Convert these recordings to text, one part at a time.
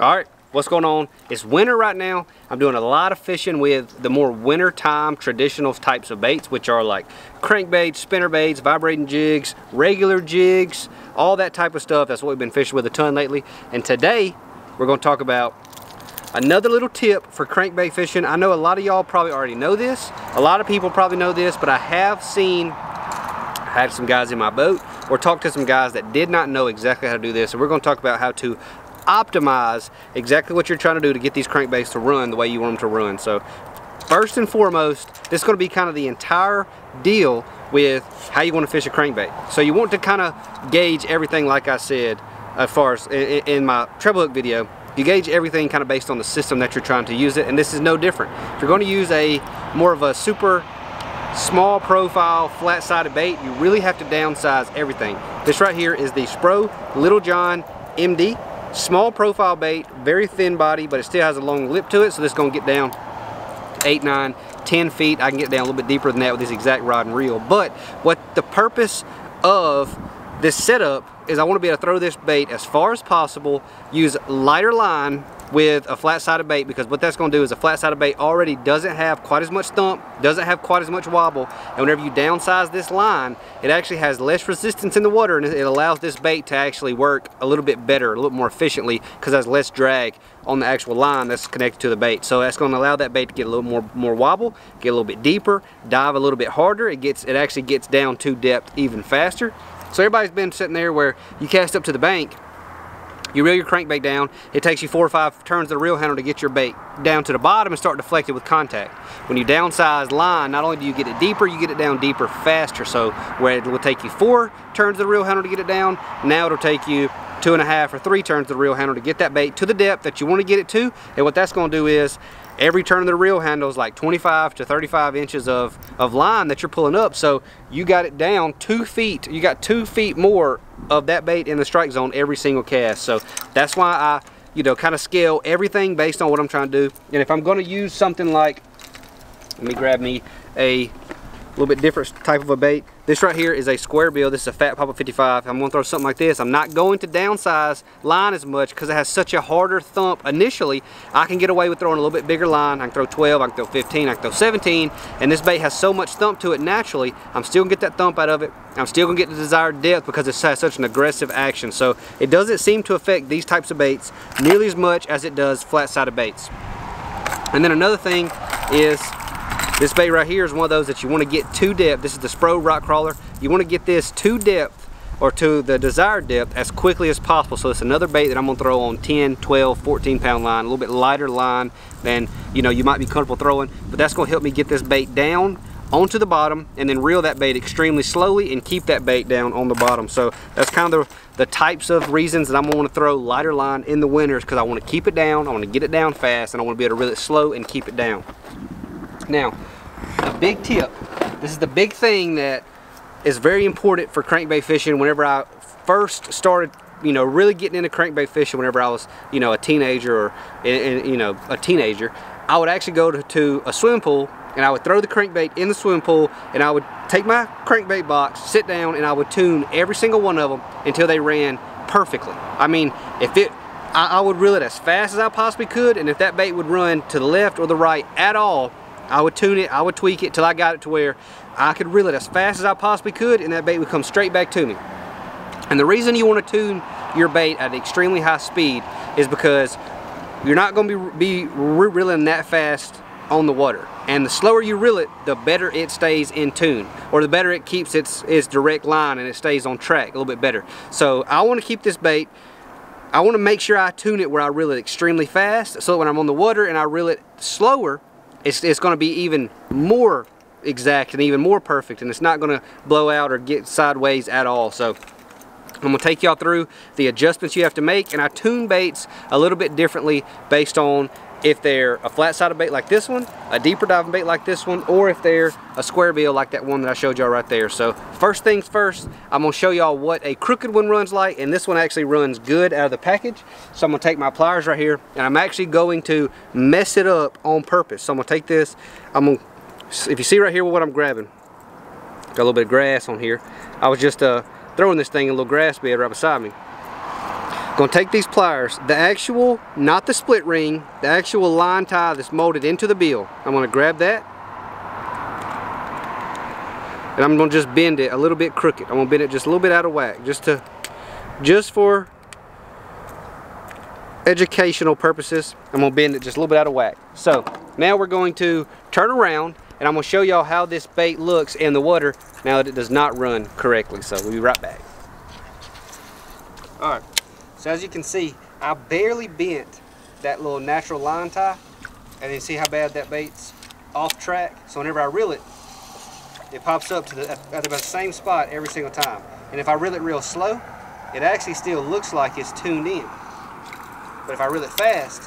All right, what's going on? It's winter right now. I'm doing a lot of fishing with the more winter time traditional types of baits, which are like crankbaits, spinner baits, vibrating jigs, regular jigs, all that type of stuff. That's what we've been fishing with a ton lately. And today, we're gonna talk about another little tip for crankbait fishing. I know a lot of y'all probably already know this. A lot of people probably know this, but I have seen, I had some guys in my boat or talked to some guys that did not know exactly how to do this. And we're gonna talk about how to optimize exactly what you're trying to do to get these crankbaits to run the way you want them to run. So first and foremost, this is going to be kind of the entire deal with how you want to fish a crankbait. So you want to kind of gauge everything like I said as far as in my treble hook video. You gauge everything kind of based on the system that you're trying to use it and this is no different. If you're going to use a more of a super small profile flat-sided bait you really have to downsize everything. This right here is the Spro Little John MD Small profile bait, very thin body, but it still has a long lip to it, so this is gonna get down eight, nine, 10 feet. I can get down a little bit deeper than that with this exact rod and reel. But what the purpose of this setup is I wanna be able to throw this bait as far as possible, use lighter line with a flat-sided bait because what that's going to do is a flat-sided bait already doesn't have quite as much thump, doesn't have quite as much wobble, and whenever you downsize this line, it actually has less resistance in the water and it allows this bait to actually work a little bit better, a little more efficiently because has less drag on the actual line that's connected to the bait. So that's going to allow that bait to get a little more more wobble, get a little bit deeper, dive a little bit harder. It gets it actually gets down to depth even faster. So everybody's been sitting there where you cast up to the bank you reel your crankbait down. It takes you four or five turns of the reel handle to get your bait down to the bottom and start deflecting with contact. When you downsize line, not only do you get it deeper, you get it down deeper faster. So where it will take you four turns of the reel handle to get it down, now it'll take you two and a half or three turns of the reel handle to get that bait to the depth that you want to get it to. And what that's going to do is every turn of the reel handle is like 25 to 35 inches of, of line that you're pulling up. So you got it down two feet. You got two feet more of that bait in the strike zone every single cast. So that's why I, you know, kind of scale everything based on what I'm trying to do. And if I'm going to use something like, let me grab me a little bit different type of a bait. This right here is a square bill. This is a Fat Papa 55. I'm gonna throw something like this. I'm not going to downsize line as much because it has such a harder thump initially. I can get away with throwing a little bit bigger line. I can throw 12, I can throw 15, I can throw 17. And this bait has so much thump to it naturally, I'm still gonna get that thump out of it. I'm still gonna get the desired depth because it has such an aggressive action. So it doesn't seem to affect these types of baits nearly as much as it does flat-sided baits. And then another thing is this bait right here is one of those that you want to get to depth. This is the Spro Rock Crawler. You want to get this to depth or to the desired depth as quickly as possible. So it's another bait that I'm gonna throw on 10, 12, 14 pound line, a little bit lighter line than you know you might be comfortable throwing, but that's gonna help me get this bait down onto the bottom and then reel that bait extremely slowly and keep that bait down on the bottom. So that's kind of the, the types of reasons that I'm gonna wanna throw lighter line in the winters because I wanna keep it down, I wanna get it down fast, and I wanna be able to reel it slow and keep it down. Now, a big tip, this is the big thing that is very important for crankbait fishing. Whenever I first started you know really getting into crankbait fishing whenever I was you know a teenager or you know a teenager I would actually go to, a swimming pool and I would throw the crankbait in the swimming pool and I would take my crankbait box sit down and I would tune every single one of them until they ran perfectly. I mean if it I, I would reel it as fast as I possibly could and if that bait would run to the left or the right at all I would tune it, I would tweak it till I got it to where I could reel it as fast as I possibly could and that bait would come straight back to me. And the reason you want to tune your bait at extremely high speed is because you're not going to be, be reeling that fast on the water. And the slower you reel it, the better it stays in tune. Or the better it keeps its, its direct line and it stays on track a little bit better. So I want to keep this bait I want to make sure I tune it where I reel it extremely fast so that when I'm on the water and I reel it slower it's, it's going to be even more exact and even more perfect and it's not going to blow out or get sideways at all. So I'm going to take y'all through the adjustments you have to make and I tune baits a little bit differently based on if they're a flat-sided bait like this one, a deeper diving bait like this one, or if they're a square bill like that one that I showed y'all right there. So first things first, I'm gonna show y'all what a crooked one runs like, and this one actually runs good out of the package. So I'm gonna take my pliers right here, and I'm actually going to mess it up on purpose. So I'm gonna take this, I'm gonna, if you see right here what I'm grabbing, got a little bit of grass on here. I was just uh, throwing this thing in a little grass bed right beside me. Gonna take these pliers, the actual, not the split ring, the actual line tie that's molded into the bill. I'm gonna grab that. And I'm gonna just bend it a little bit crooked. I'm gonna bend it just a little bit out of whack, just to, just for educational purposes. I'm gonna bend it just a little bit out of whack. So now we're going to turn around and I'm gonna show y'all how this bait looks in the water now that it does not run correctly. So we'll be right back. All right, so as you can see, I barely bent that little natural line tie and then see how bad that bait's off track. So whenever I reel it, it pops up to the, at about the same spot every single time. And if I reel it real slow, it actually still looks like it's tuned in. But if I reel it fast,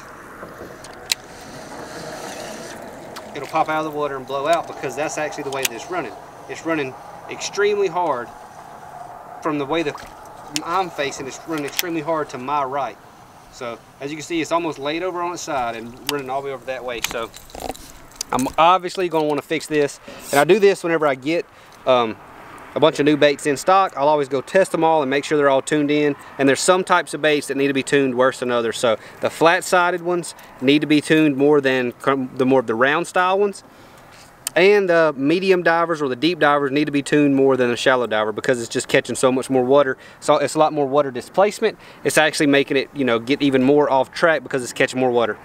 it'll pop out of the water and blow out because that's actually the way that it's running. It's running extremely hard from the way that I'm facing, it's running extremely hard to my right. So as you can see, it's almost laid over on its side and running all the way over that way. So I'm obviously gonna wanna fix this. And I do this whenever I get um, a bunch of new baits in stock. I'll always go test them all and make sure they're all tuned in. And there's some types of baits that need to be tuned worse than others. So the flat-sided ones need to be tuned more than the more of the round style ones. And the medium divers or the deep divers need to be tuned more than a shallow diver because it's just catching so much more water. So it's a lot more water displacement. It's actually making it, you know, get even more off track because it's catching more water.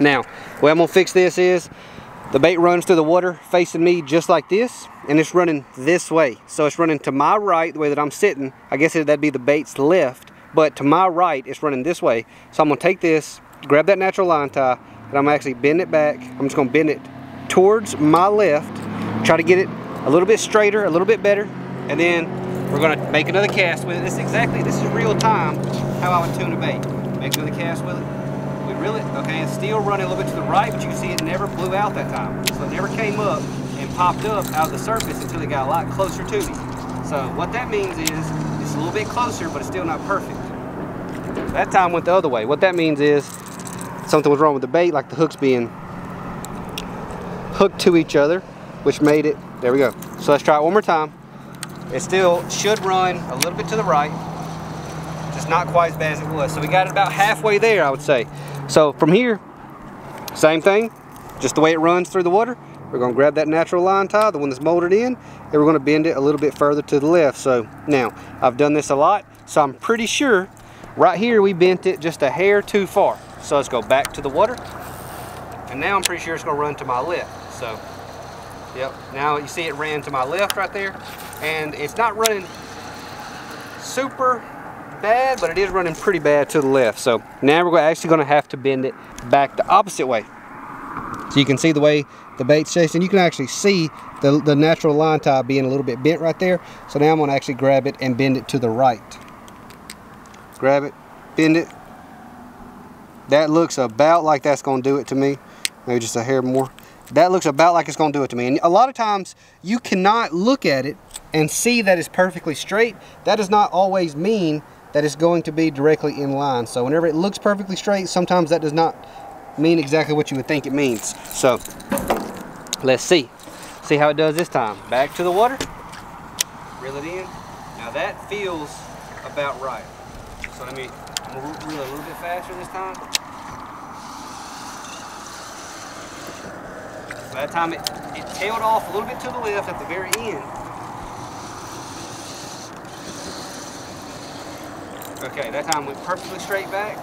Now, way I'm gonna fix this is the bait runs through the water facing me just like this, and it's running this way. So it's running to my right, the way that I'm sitting. I guess that'd be the bait's left, but to my right, it's running this way. So I'm gonna take this, grab that natural line tie, and I'm actually bend it back. I'm just gonna bend it towards my left, try to get it a little bit straighter, a little bit better, and then we're gonna make another cast with it. This is exactly, this is real time how I would tune a bait. Make another cast with it we reel it, okay, it's still running a little bit to the right, but you can see it never blew out that time. So it never came up and popped up out of the surface until it got a lot closer to me. So what that means is it's a little bit closer, but it's still not perfect. That time went the other way. What that means is something was wrong with the bait, like the hooks being hooked to each other, which made it, there we go. So let's try it one more time. It still should run a little bit to the right, just not quite as bad as it was. So we got it about halfway there, I would say. So from here, same thing, just the way it runs through the water. We're gonna grab that natural line tie, the one that's molded in, and we're gonna bend it a little bit further to the left. So now, I've done this a lot, so I'm pretty sure right here we bent it just a hair too far. So let's go back to the water. And now I'm pretty sure it's gonna run to my left. So, yep, now you see it ran to my left right there. And it's not running super bad, but it is running pretty bad to the left. So now we're actually going to have to bend it back the opposite way. So you can see the way the bait's chasing. You can actually see the, the natural line tie being a little bit bent right there. So now I'm to actually grab it and bend it to the right. Grab it, bend it. That looks about like that's going to do it to me. Maybe just a hair more. That looks about like it's going to do it to me. And a lot of times you cannot look at it and see that it's perfectly straight. That does not always mean that it's going to be directly in line. So whenever it looks perfectly straight, sometimes that does not mean exactly what you would think it means. So let's see. See how it does this time. Back to the water. Reel it in. Now that feels about right. So let me reel a little bit faster this time. By that time it, it tailed off a little bit to the left at the very end. Okay, that time went perfectly straight back.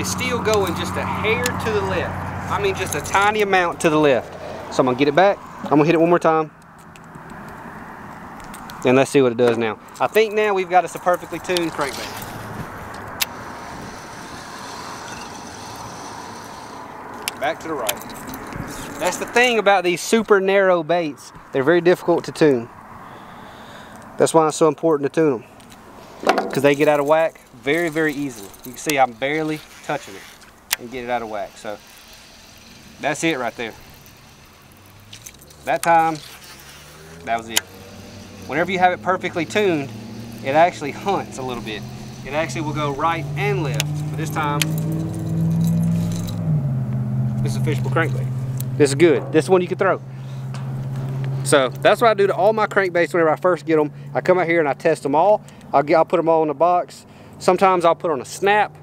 It's still going just a hair to the left. I mean just a tiny amount to the left. So I'm gonna get it back. I'm gonna hit it one more time. And let's see what it does now. I think now we've got us a perfectly tuned crankbait. Back to the right. That's the thing about these super narrow baits. They're very difficult to tune. That's why it's so important to tune them. Because they get out of whack very, very easily. You can see I'm barely touching it and get it out of whack. So that's it right there. That time, that was it. Whenever you have it perfectly tuned, it actually hunts a little bit. It actually will go right and left. But this time, it's a fishable crankbait. This is good. This one you can throw. So that's what I do to all my crankbaits whenever I first get them. I come out here and I test them all. I'll, get, I'll put them all in the box. Sometimes I'll put on a snap.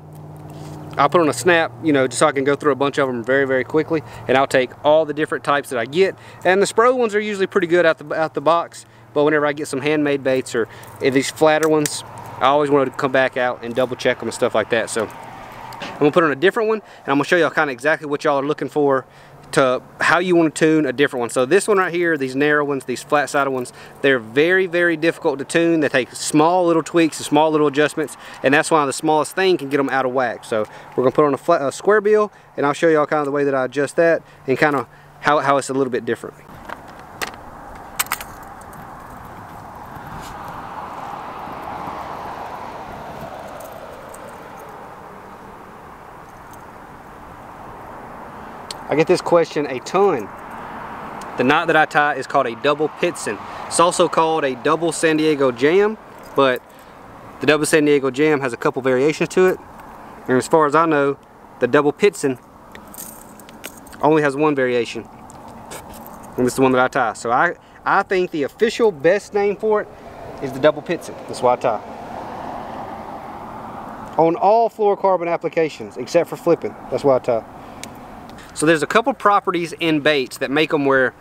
I'll put on a snap, you know, just so I can go through a bunch of them very, very quickly. And I'll take all the different types that I get. And the Spro ones are usually pretty good out the, out the box. But whenever I get some handmade baits or these flatter ones, I always want to come back out and double check them and stuff like that. So I'm gonna put on a different one and I'm gonna show y'all kind of exactly what y'all are looking for to how you want to tune a different one. So this one right here, these narrow ones, these flat-sided ones, they're very, very difficult to tune. They take small little tweaks and small little adjustments, and that's why the smallest thing can get them out of whack. So we're gonna put on a, flat, a square bill, and I'll show y'all kind of the way that I adjust that and kind of how, how it's a little bit different. I get this question a ton. The knot that I tie is called a double Pitzen. It's also called a double San Diego jam, but the double San Diego jam has a couple variations to it. And as far as I know, the double Pitzen only has one variation. And it's the one that I tie. So I, I think the official best name for it is the double Pitzen. That's why I tie. On all fluorocarbon applications, except for flipping. That's why I tie. So there's a couple properties in baits that make them where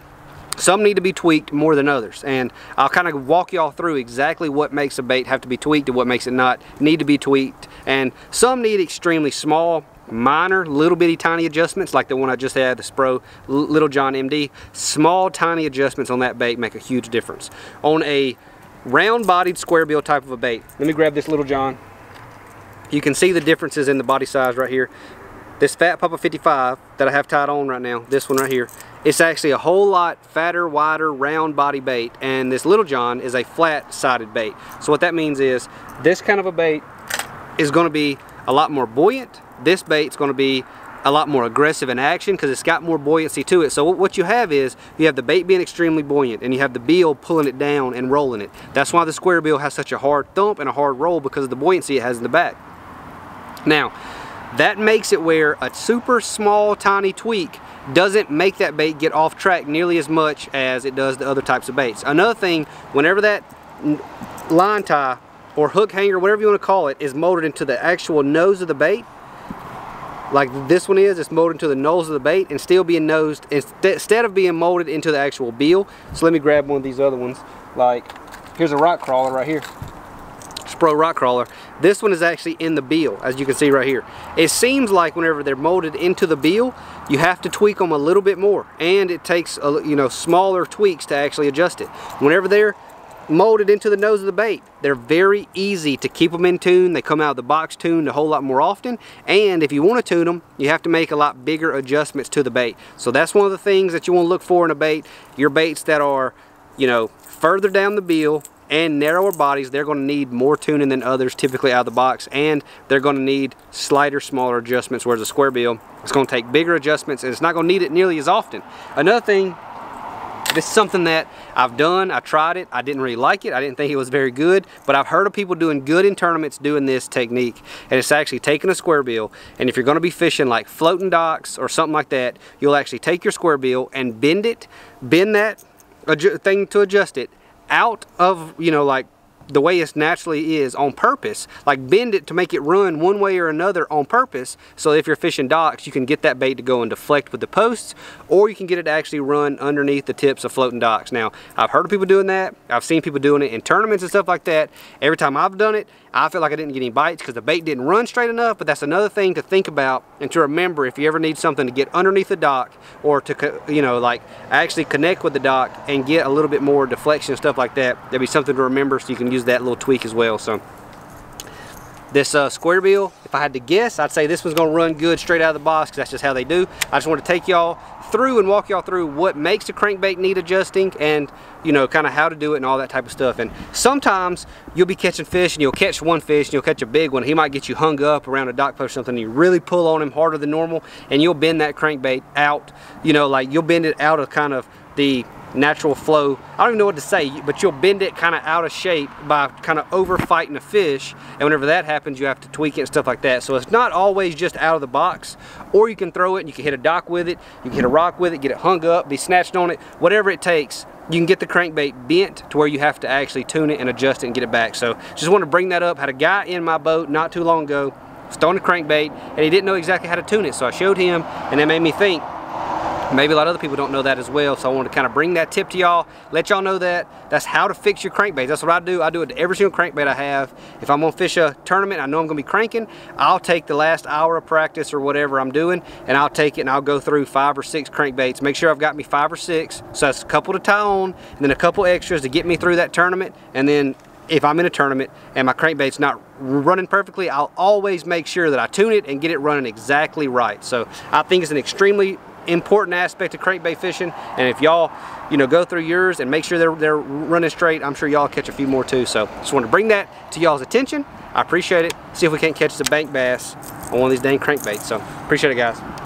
some need to be tweaked more than others. And I'll kind of walk y'all through exactly what makes a bait have to be tweaked and what makes it not need to be tweaked. And some need extremely small minor little bitty tiny adjustments like the one I just had the Spro Little John MD small tiny adjustments on that bait make a huge difference. On a round bodied square bill type of a bait let me grab this Little John. You can see the differences in the body size right here this Fat Papa 55 that I have tied on right now, this one right here, it's actually a whole lot fatter, wider, round body bait. And this Little John is a flat-sided bait. So what that means is this kind of a bait is going to be a lot more buoyant. This bait's going to be a lot more aggressive in action because it's got more buoyancy to it. So what you have is you have the bait being extremely buoyant and you have the bill pulling it down and rolling it. That's why the square bill has such a hard thump and a hard roll because of the buoyancy it has in the back. Now, that makes it where a super small tiny tweak doesn't make that bait get off track nearly as much as it does the other types of baits. Another thing, whenever that line tie or hook hanger, whatever you want to call it, is molded into the actual nose of the bait, like this one is, it's molded into the nose of the bait and still being nosed, instead of being molded into the actual bill. So let me grab one of these other ones. Like, here's a rock crawler right here. Spro rock crawler. This one is actually in the bill, as you can see right here. It seems like whenever they're molded into the bill, you have to tweak them a little bit more, and it takes a, you know smaller tweaks to actually adjust it. Whenever they're molded into the nose of the bait. They're very easy to keep them in tune. They come out of the box tuned a whole lot more often. And if you want to tune them, you have to make a lot bigger adjustments to the bait. So that's one of the things that you want to look for in a bait. Your baits that are, you know, further down the bill, and narrower bodies, they're going to need more tuning than others typically out of the box, and they're going to need slighter, smaller adjustments, whereas a square bill, it's going to take bigger adjustments, and it's not going to need it nearly as often. Another thing, this is something that I've done, I tried it, I didn't really like it, I didn't think it was very good, but I've heard of people doing good in tournaments doing this technique, and it's actually taking a square bill, and if you're going to be fishing like floating docks or something like that, you'll actually take your square bill and bend it, bend that thing to adjust it, out of, you know, like the way it naturally is on purpose. Like bend it to make it run one way or another on purpose. So if you're fishing docks, you can get that bait to go and deflect with the posts, or you can get it to actually run underneath the tips of floating docks. Now, I've heard of people doing that. I've seen people doing it in tournaments and stuff like that. Every time I've done it, I feel like I didn't get any bites because the bait didn't run straight enough, but that's another thing to think about and to remember if you ever need something to get underneath the dock or to, you know, like actually connect with the dock and get a little bit more deflection and stuff like that. That'd be something to remember so you can use that little tweak as well. So this uh, square bill, if I had to guess, I'd say this one's gonna run good straight out of the box because that's just how they do. I just want to take y'all through and walk y'all through what makes a crankbait need adjusting and you know kind of how to do it and all that type of stuff and sometimes you'll be catching fish and you'll catch one fish and you'll catch a big one he might get you hung up around a dock post or something and you really pull on him harder than normal and you'll bend that crankbait out you know like you'll bend it out of kind of the natural flow. I don't even know what to say, but you'll bend it kind of out of shape by kind of over fighting a fish. And whenever that happens, you have to tweak it and stuff like that. So it's not always just out of the box, or you can throw it and you can hit a dock with it, you can hit a rock with it, get it hung up, be snatched on it, whatever it takes. You can get the crankbait bent to where you have to actually tune it and adjust it and get it back. So just want to bring that up. Had a guy in my boat not too long ago, throwing a crankbait, and he didn't know exactly how to tune it. So I showed him, and it made me think, Maybe a lot of other people don't know that as well, so I want to kind of bring that tip to y'all, let y'all know that. That's how to fix your crankbait. That's what I do. I do it to every single crankbait I have. If I'm going to fish a tournament, I know I'm going to be cranking, I'll take the last hour of practice or whatever I'm doing, and I'll take it and I'll go through five or six crankbaits. Make sure I've got me five or six, so that's a couple to tie on, and then a couple extras to get me through that tournament, and then if I'm in a tournament and my crankbait's not running perfectly, I'll always make sure that I tune it and get it running exactly right. So I think it's an extremely important aspect of crankbait fishing. And if y'all, you know, go through yours and make sure they're, they're running straight, I'm sure y'all catch a few more too. So just want to bring that to y'all's attention. I appreciate it. See if we can't catch the bank bass on one of these dang crankbaits. So appreciate it guys.